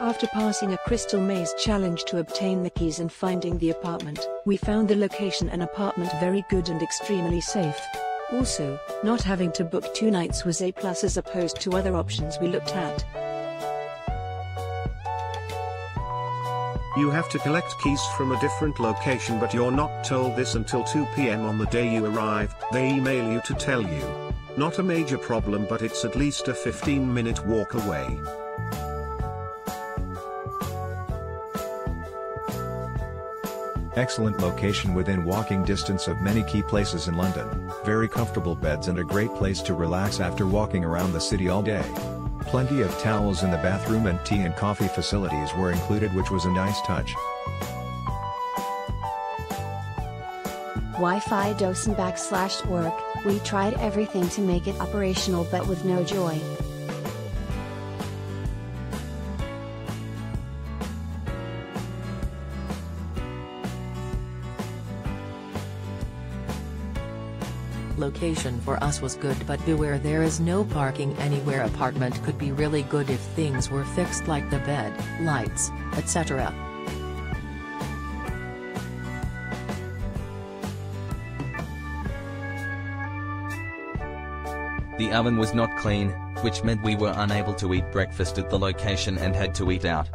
After passing a crystal maze challenge to obtain the keys and finding the apartment, we found the location and apartment very good and extremely safe. Also, not having to book two nights was a plus as opposed to other options we looked at. You have to collect keys from a different location but you're not told this until 2 pm on the day you arrive, they email you to tell you. Not a major problem but it's at least a 15 minute walk away. Excellent location within walking distance of many key places in London, very comfortable beds and a great place to relax after walking around the city all day. Plenty of towels in the bathroom and tea and coffee facilities were included which was a nice touch. Wi-Fi dosen backslash work, we tried everything to make it operational but with no joy. Location for us was good but beware there is no parking anywhere apartment could be really good if things were fixed like the bed, lights, etc. The oven was not clean, which meant we were unable to eat breakfast at the location and had to eat out.